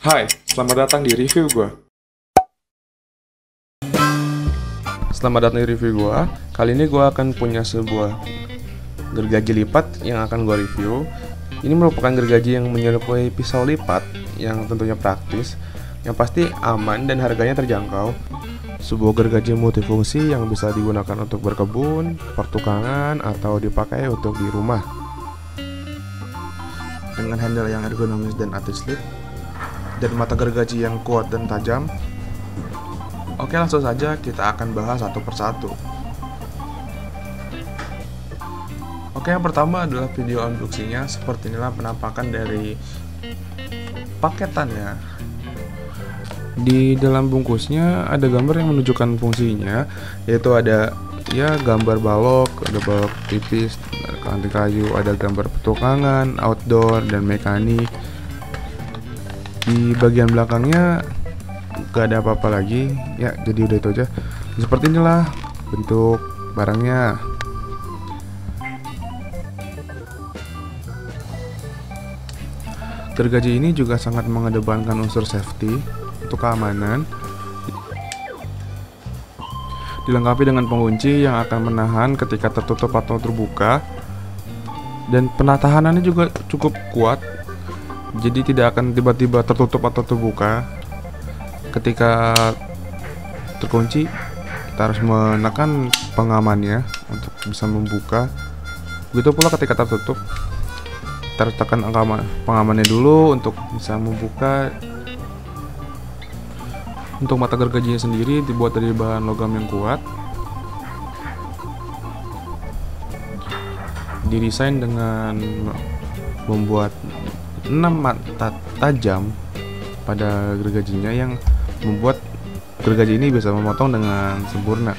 Hai, selamat datang di review gue. Selamat datang di review gue. Kali ini gue akan punya sebuah gergaji lipat yang akan gue review. Ini merupakan gergaji yang menyerupai pisau lipat yang tentunya praktis, yang pasti aman dan harganya terjangkau. Sebuah gergaji multifungsi yang bisa digunakan untuk berkebun, pertukangan, atau dipakai untuk di rumah. Dengan handle yang ergonomis dan anti-slip, dan mata gergaji yang kuat dan tajam. Oke, langsung saja kita akan bahas satu persatu. Oke, yang pertama adalah video unboxingnya. Seperti inilah penampakan dari paketannya. Di dalam bungkusnya ada gambar yang menunjukkan fungsinya, yaitu ada ya gambar balok, ada balok tipis, ada kayu, ada gambar petukangan, outdoor dan mekanik di bagian belakangnya gak ada apa-apa lagi. Ya jadi udah itu aja. Seperti inilah bentuk barangnya. Gergaji ini juga sangat mengedepankan unsur safety untuk keamanan. Dilengkapi dengan pengunci yang akan menahan ketika tertutup atau terbuka. Dan penatahanannya juga cukup kuat jadi tidak akan tiba-tiba tertutup atau terbuka. Ketika terkunci kita harus menekan pengamannya untuk bisa membuka. Begitu pula ketika tertutup kita harus tekan pengamannya dulu untuk bisa membuka. Untuk mata gergajinya sendiri dibuat dari bahan logam yang kuat. Didesain dengan membuat 6 mata tajam pada gergajinya yang membuat gergaji ini bisa memotong dengan sempurna.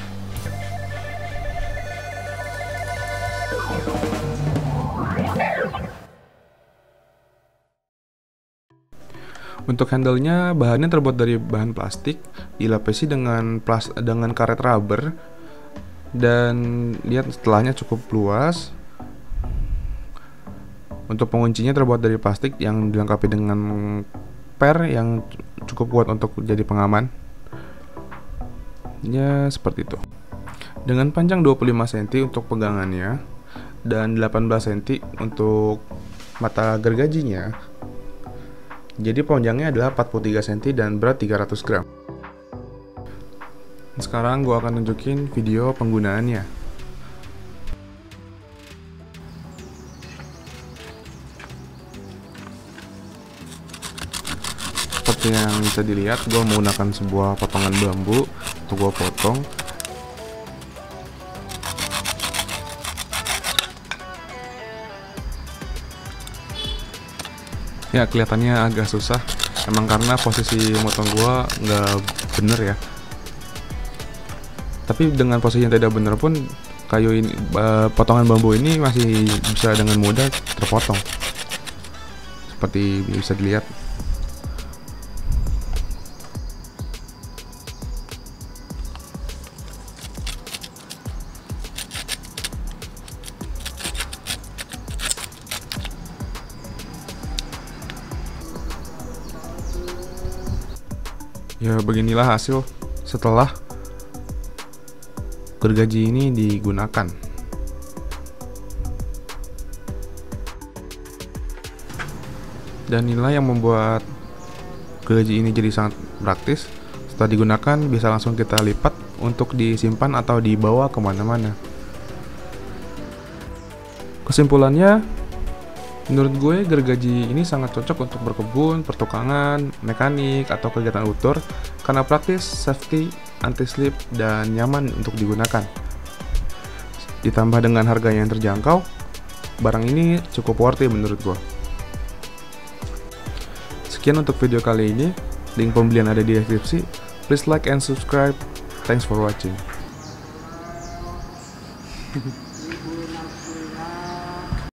Untuk handle-nya bahannya terbuat dari bahan plastik, dilapisi dengan plas dengan karet rubber dan lihat setelahnya cukup luas untuk penguncinya terbuat dari plastik yang dilengkapi dengan per yang cukup kuat untuk jadi pengaman. Ya, seperti itu. Dengan panjang 25 cm untuk pegangannya dan 18 cm untuk mata gergajinya. Jadi panjangnya adalah 43 cm dan berat 300 gram. Sekarang gue akan tunjukin video penggunaannya. Seperti yang bisa dilihat gue menggunakan sebuah potongan bambu untuk gue potong. Ya kelihatannya agak susah. Emang karena posisi motong gue nggak bener ya. Tapi dengan posisi yang tidak bener pun kayu ini potongan bambu ini masih bisa dengan mudah terpotong. Seperti bisa dilihat Ya beginilah hasil setelah gergaji ini digunakan. Dan inilah yang membuat gergaji ini jadi sangat praktis. Setelah digunakan bisa langsung kita lipat untuk disimpan atau dibawa ke mana-mana. Kesimpulannya, Menurut gue, gergaji ini sangat cocok untuk berkebun, pertukangan, mekanik, atau kegiatan outdoor karena praktis, safety, anti-slip, dan nyaman untuk digunakan. Ditambah dengan harganya yang terjangkau, barang ini cukup worthy menurut gue. Sekian untuk video kali ini, link pembelian ada di deskripsi. Please like and subscribe. Thanks for watching.